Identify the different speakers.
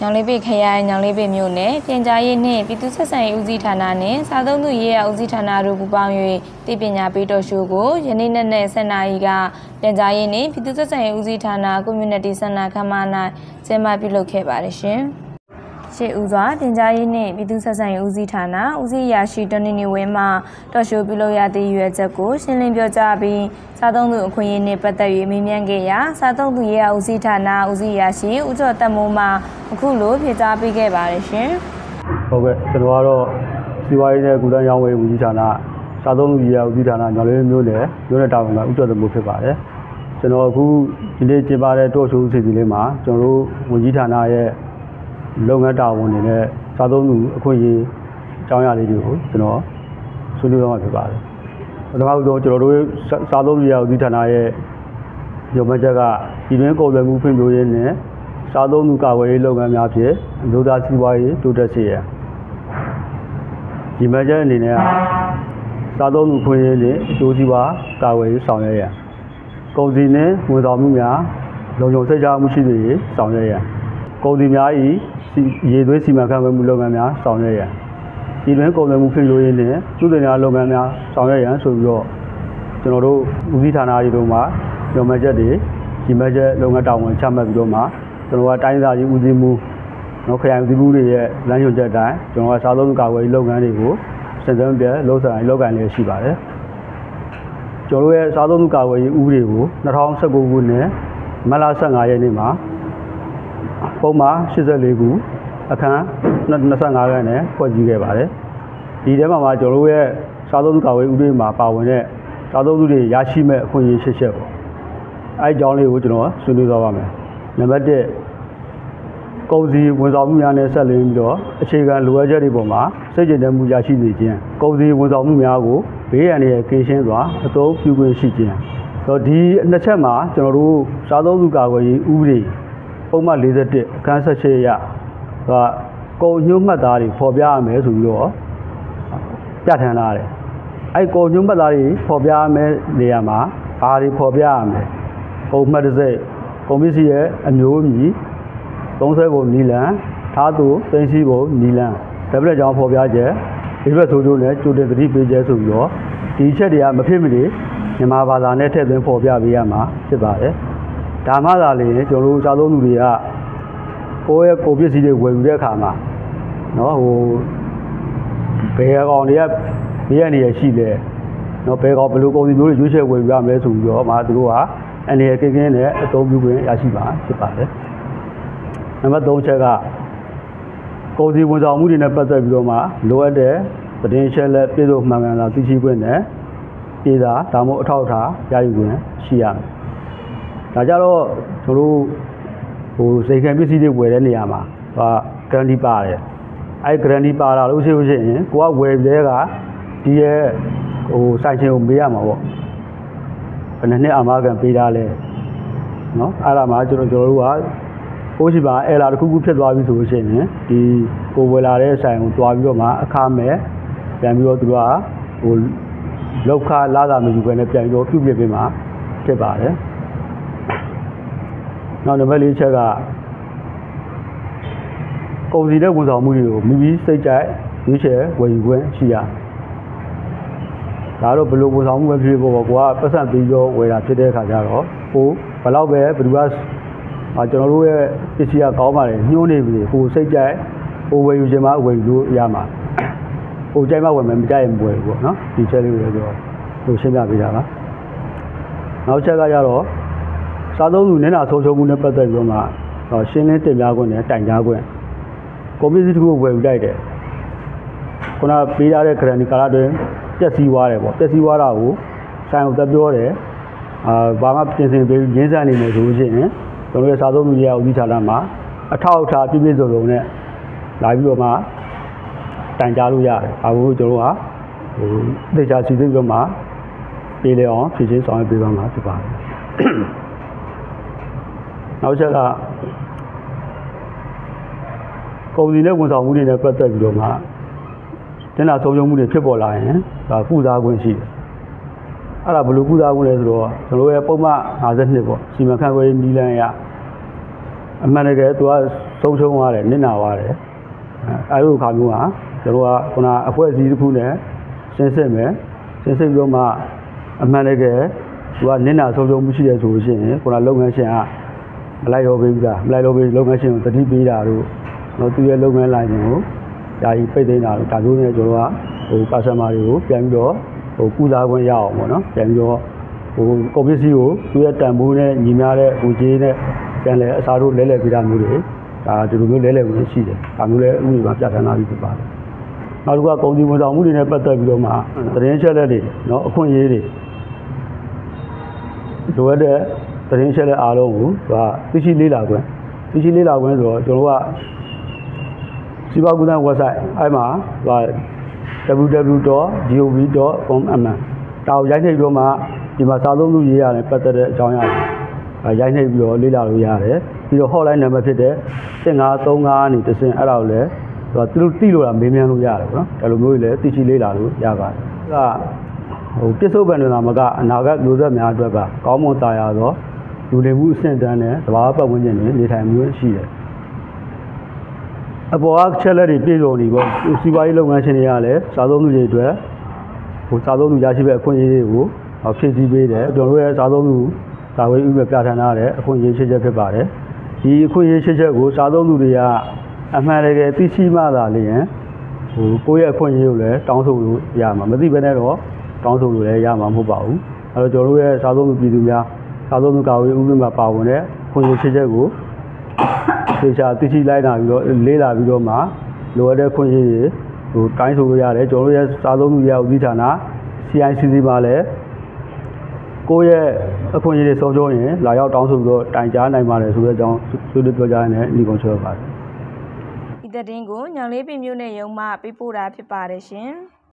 Speaker 1: ညောင်လေးပေခရိုင်ညောင်လေးပေမြို့နယ်ပြင်ကြားရေးနှင့်ပြည်သူ့ဆက်ဆံရေးဦးစီးဌာနနှင့်စားသုံးသူရေးရာဦးစီးဌာနတို့ပူးပေါင်း၍တည်ပညာပေးတော်ရှိုးကိုယနေ့နေ့နဲ့10နာရီကပြင်ကြားရေးနှင့်ပြည်သူ့ဆက်ဆံရေးဦးစီးဌာန community center ခမ်းမ၌ကျင်းပပြုလုပ်ခဲ့ပါတယ်ရှင်။ ရှေ့ဦးစွာတင်ကြားရေးနှင့်ပြည်သူ့ဆက်ဆံရေးဦးစီးဌာနဦးစီးရာရှိဒေါ်နီနီဝင်းမှတော်ရှိုးပြုလုပ်ရသည့်ရွယ်ချက်ကိုရှင်းလင်းပြောကြားပြီးစားသုံးသူအခွင့်အရေးနှင့်ပတ်သက်၍မေးမြန်းခဲ့ရာစားသုံးသူရေးရာဦးစီးဌာနဦးစီးရာရှိဦးကျော်တက်မိုးမှအခုလိုဖြေကြားပေးခဲ့ပါတယ်ရှင်။
Speaker 2: ဟုတ်ကဲ့ကျွန်တော်ကတော့စီဝါရေးနဲ့ကုသရောင်းဝယ်ဦးစီးဌာနစားသုံးလူကြီးရာဦးစီးဌာနညောင်လေးမျိုးနယ်မျိုးနယ်တာဝန်ကဥကျော်တမိုးဖြစ်ပါတယ်ကျွန်တော်အခုဒီနေ့ကျင်းပတဲ့တော့ရှိုးစီစဉ်လေးမှာကျွန်တော်တို့ဝန်ကြီးဌာနရဲ့ လုပ်ငန်းတာဝန်တွေနဲ့စားသုံးလူအခွင့်အရေးအကြောင်းအရာလေးတွေကိုကျွန်တော်ဆွေးနွေးတော့မှာဖြစ်ပါတယ်ပထမဆုံးကျွန်တော်တို့စားသုံးလူရာဦးစီးဌာနရဲ့ရုံးမှချက်ကပြည်တွင်းကုန်သွယ်မှုဖွံ့ဖြိုးရေးနဲ့စားသုံးလူကာကွယ်ရေးလုပ်ငန်းများဖြင့်အမျိုးသားစီးပွားရေးတိုးတက်စေရန်ဒီမချက်အနေနဲ့ကစားသုံးမှုခွင့်ရင်းနဲ့အကျိုးစီးပွားကာဝယ်ရေးဆောင်ရွက်ရန်ကုန်စည်နှင့်ဝန်ဆောင်မှုများလုံခြုံစိတ်ချမှုရှိစေရေးဆောင်ရွက်ရန် ကုန်စည်များ၏စီရေသွေးစီမံခန့်ခွဲမှုလုပ်ငန်းများဆောင်ရွက်ရန်ဒီတွင်ကုန်သွယ်မှုဖြည့်လို့ရင်းနဲ့သူတင်များလုပ်ငန်းများဆောင်ရွက်ရန်ဆိုပြီးတော့ကျွန်တော်တို့ဦးစီးဌာနတွေတို့မှာညွှန်မှတ်ချက်တွေဒီမချက်လုပ်ငန်းတာဝန်ချမှတ်ပြီးတော့မှကျွန်တော်ကတိုင်းစာကြီးဦးစီးမှုနော်ခရိုင်ဦးစီးမှုတွေရဲ့လမ်းညွှန်ချက်အတိုင်းကျွန်တော်ကစားသုံးကာကွယ်ရေးလုပ်ငန်းတွေကိုစင်စမ်းပြလှုပ်ဆောင်ရေးလုပ်ကိုင်လေးရှိပါတယ်ကျွန်တော်တို့ရဲ့စားသုံးကာကွယ်ရေးဥပဒေကို2019ခုနှစ်မတ်လ15ရက်နေ့မှာ ပုံမှန်84ခုအခန်း25ခန်းနဲ့ဖွဲ့စည်းခဲ့ပါတယ်ဒီထဲမှာမှာကျွန်တော်တို့ရဲ့စားသုံးကာကွယ်ရေးဥပဒေမှာပါဝင်တဲ့စားသုံးသူတွေရရှိမဲ့အခွင့်အရေးရှစ်ချက်ပေါ့အဲအကြောင်းလေးကိုကျွန်တော်ဆွေးနွေးသွားပါမယ်နံပါတ်1ကုန်စည်ဝန်ဆောင်မှုများနဲ့ဆက်လင်းပြီးတော့အခြေခံလိုအပ်ချက်တွေပေါ်မှာစိတ်ကြည်တဲ့မှုရရှိစေခြင်းကုန်စည်ဝန်ဆောင်မှုများကိုဘေးရန်ရဲ့ကင်းရှင်းစွာအသုံးပြုခွင့်ရှိခြင်းဆိုတော့ဒီနှစ်ချက်မှာကျွန်တော်တို့စားသုံးသူကာကွယ်ရေးဥပဒေ ပုံမှန်41အခန်း16ရကကုန်ညှို့မှတ်သားတွေပေါ်ပြရမယ်ဆိုပြီးတော့ပြဋ္ဌာန်းလာတယ်အဲ့ကုန်ညှို့မှတ်သားတွေပေါ်ပြရမယ်နေရာမှာဘာတွေပေါ်ပြရမလဲကုန်မှတ်တစ်စိတ်ကုန်ပစ္စည်းရဲ့အမျိုးအမည်သုံးဆွဲပုံနီလန်ထားသူသိသိပုံနီလန်တပည့်ကြောင့်ဖော်ပြချက်ဒီဘက်ဆိုတို့လည်းကြိုတင်သတိပေးချက်ဆိုပြီးတော့ဒီချက်တွေကမဖြစ်မနေမြန်မာဘာသာနဲ့ထည့်သွင်းဖော်ပြပေးရမှာဖြစ်ပါတယ် ဒါမှသာလေကျွန်တော်တို့စားသုံးသူတွေကကိုယ့်ရဲ့ကိုယ်ပစ္စည်းတွေဝယ်ယူတဲ့အခါမှာနော်ဟိုဘယ်အကောင်တွေကဘေးရနေရရှိလဲနော်ဘယ်ကောင်ဘယ်လိုကုန်စည်မျိုးတွေရွေးချယ်ဝယ်ယူရမလဲဆိုပြီးတော့မှသူတို့ကအနေနဲ့ကင်းကင်းနဲ့အသုံးပြုခွင့်ရရှိပါဖြစ်ပါတယ်နံပါတ်3ချက်ကကုန်စည်ဝန်ဆောင်မှုတွေနဲ့ပတ်သက်ပြီးတော့မှလိုအပ်တဲ့သတင်းချက်လက်ပြည်စုံမှန်ကန်စွာသိရှိခွင့်နဲ့ပြည်သာဒါမှမဟုတ်အထောက်အထားရယူခွင့်ရှိရမယ်။ ဒါကြတော့တို့တို့ဟိုစိတ်ခံပစ္စည်းတွေဝယ်တဲ့နေရာမှာဟာ guarantee ပါတယ်။အဲ့ guarantee ပါလာလို့ရှိလို့ရှိရင်ကိုကဝယ်ပြဲကဒီရဲ့ဟိုဆိုင်ချင်းကိုမေးရမှာပေါ့။ဘယ်နှစ်နှစ်အာမခံပေးတာလဲ။နော်အဲ့ဒါမှကျွန်တော်ကျွန်တော်တို့ကကိုရှိပါအဲလာတစ်ခုခုဖြစ်သွားပြီဆိုလို့ရှိရင်ဒီကိုဝယ်လာတဲ့ဆိုင်ကိုတွားပြီးတော့မှအခမဲ့ပြန်ပြီးတော့သူတို့ကဟိုလောက်ခလာတာမယူဘဲနဲ့ပြန်ပြီးတော့ပြုပြပေးမှာဖြစ်ပါတယ်။ နောက်နံပါတ်၄ချက်ကကုန်စည်တဲ့ဝန်ဆောင်မှုတွေကိုမိမိစိတ်ကြိုက်ရွေးချယ်ဝယ်ယူခွင့်ရှိရဒါတော့ဘယ်လိုဝန်ဆောင်မှုပဲဖြစ်ဖြစ်ပေါ့ကွာပတ်စံပြီးတော့ဝယ်တာဖြစ်တဲ့အခါကျတော့ဟိုဘယ်တော့ပဲဘယ်သူကအာကျွန်တော်တို့ရဲ့ပစ္စည်းကကောင်းပါတယ်ညှိုးနေပြီဟိုစိတ်ကြိုက်ဟိုဝယ်ယူခြင်းမဝယ်ယူလို့ရမှာဟိုကြိုက်မှဝယ်မယ်မကြိုက်ရင်မဝယ်ဘူးပေါ့နော်ဒီချက်လေးကိုလည်းကျွန်တော်ဟိုရှင်းပြပေးတာပါနောက်ချက်ကကြတော့ စားသုံးသူနည်းနာဆုံးရှုံးမှုနဲ့ပတ်သက်ပြီးတော့မှဟောရှင်းလင်းတင်ပြခွင့်နဲ့တိုင်ကြားခွင့်ကွန်ပျူတာတစ်ခုကိုဝယ်ယူလိုက်တယ်ခုနပေးထားတဲ့ guarantee ကာလတွင်ပျက်စီးသွားတယ်ပေါ့ပျက်စီးသွားတာကိုဆိုင်ကိုတက်ပြောတယ်အာဘာမှပြင်ဆင်ပေးရင်းစနေမယ်ဆိုလို့ရှိရင်ကျွန်တော်ရဲ့စာသုံးမှုရအောင်ဒီဌာနမှာအထောက်အထားပြည့်ပြည့်စုံစုံနဲ့လာပြီးတော့မှတိုင်ကြားလို့ရတယ်။ဒါကိုကျွန်တော်ကဟိုသေချာစီစစ်ပြီးတော့မှပေးလေအောင်ဖြည့်ချင်းဆောင်ရွက်ပေးပါမှာဖြစ်ပါတယ်။ နောက်ချက်ကကုန်စည်နဲ့ဝန်ဆောင်မှုတွေနဲ့ပတ်သက်ပြီးတော့မှတင်လာဆုံးရှုံးမှုတွေဖြစ်ပေါ်လာရင်ဒါကုစားခွင့်ရှိတယ်။အဲ့ဒါဘယ်လိုကုစားခွင့်လဲဆိုတော့ကျွန်တော်ရဲ့ပုံမှန်52ပေါ့စီမံခန့်ခွဲရေးနည်းလမ်းအရအမှန်တကယ်သူကဆုံးရှုံးသွားတယ်နစ်နာသွားတယ်အဲအဲ့လိုခါမျိုးကကျွန်တော်ကခုနအဖွဲ့အစည်းတစ်ခုနဲ့ရှင်းစစ်မယ်ရှင်းစစ်ပြီးတော့မှအမှန်တကယ်သူကနစ်နာဆုံးရှုံးမှုရှိတယ်ဆိုလို့ရှိရင်ခုနလုပ်ငန်းရှင်က မလိုက်ရောပေးဘူးလားမလိုက်ရောပေးလုပ်ငန်းရှင်ကိုတတိပေးတာတို့နော်သူရဲ့လုပ်ငန်းလိုင်းတွေကိုဓာကြီးပိတ်သိမ်းတာတို့ဒါမျိုးနဲ့ကျွန်တော်ကဟိုကာဆမာတွေကိုပြန်ပြီးတော့ဟိုကုစားခွင့်ရအောင်ပေါ့နော်ပြန်ပြီးတော့ဟိုကုန်ပစ္စည်းကိုသူရဲ့တန်ဖိုးနဲ့ညီများတဲ့ဟိုကြီးနဲ့ပြန်လဲအစားတို့လဲလဲပေးတာမျိုးတွေဒါဒီလိုမျိုးလဲလဲဝင်ရှိတယ်ဒါမျိုးလဲဥပဒေမှာပြဋ္ဌာန်းထားပြီးဖြစ်ပါတယ်နောက်တစ်ခုကကုန်စည်ဝန်ဆောင်မှုတွေနဲ့ပတ်သက်ပြီးတော့မှသတင်းချက်လက်တွေနော်အခွင့်အရေးတွေလိုအပ်တဲ့ သတင်းချက်လက်အားလုံးကိုသူကသိရှိလေးလာခွင့်သိရှိလေးလာခွင့်ဆိုတော့ကျွန်တော်တို့ကစီပါကူတန် website အဲ့မှာသူက www.gov.com အမှန်ဒါကိုရိုက်နှိပ်ပြီးတော့မှဒီမှာစာသုံးလူရေးရတယ်ပတ်သက်တဲ့အကြောင်းအရာတွေအဲရိုက်နှိပ်ပြီးတော့လေ့လာလို့ရတယ်ပြီးတော့ hotline နံပါတ်ဖြစ်တဲ့7535ကနေတစ်ဆင့်အဲ့ဒါကိုလည်းသူကသူတို့တိလို့တာမေးမြန်းလို့ရတယ်ပေါ့နော်ဒါလိုမျိုးတွေလည်းသိရှိလေ့လာလို့ရပါတယ်ဒါကဟိုပြစ္ဆုတ်ပန်တွေသာမကအနာဂတ်မျိုးဆက်များအတွက်ကကောင်းမွန်တာယာသော လူနေမှုအဆင့်တန်းနဲ့သဘာဝပတ်ဝန်းကျင်တွေနေထိုင်မှုရှိတယ်အပေါ်ကချက်လက်တွေပြည့်စုံနေပေါ့စီးပွားရေးလုပ်ငန်းရှင်တွေကလည်းစားသုံးသူတွေအတွက်ဟိုစားသုံးသူရရှိတဲ့အခွင့်အရေးတွေကိုဖြည့်ဆည်းပေးတယ်ကျွန်တော်တို့ရဲ့စားသုံးသူသာဝေးဥပဒေပြဋ္ဌာန်းထားတဲ့အခွင့်အရေးရှိချက်ဖြစ်ပါတယ်ဒီအခွင့်အရေးရှိချက်ကိုစားသုံးသူတွေကအမှန်တကယ်သိရှိမှသာလျှင်ဟိုကိုယ့်ရဲ့အခွင့်အရေးကိုလည်းတောင်းဆိုလို့ရမှာမသိဘဲနဲ့တော့တောင်းဆိုလို့လည်းရမှာမဟုတ်ပါဘူးအဲတော့ကျွန်တော်တို့ရဲ့စားသုံးသူပြည်သူများ စားသုံးသူကာဝေးဥပဒေမှာပါဝင်တဲ့အခွင့်အရေးရှိချက်ကိုသေချာသိရှိလိုက်တာပြီးတော့လေးလာပြီးတော့မှလိုအပ်တဲ့ခွင့်ရည်တွေဟိုတိုင်းဆိုလို့ရတယ်ကျွန်တော်တို့ရဲ့စားသုံးမှုရဥပဒေဌာန CICC မှာလည်းကိုယ့်ရဲ့အခွင့်အရေးတွေဆုံးရှုံးရင်လာရောက်တောင်းဆိုပြီးတော့တိုင်ကြားနိုင်ပါတယ်ဆိုတဲ့အကြောင်းဆွေးနွေးပြောကြားရတဲ့ညီကောင်ချောပါတယ်
Speaker 1: ဒီသတင်းကိုညောင်လေးပင်မြို့နယ်ရုံးမှပေးပို့တာဖြစ်ပါတယ်ရှင်။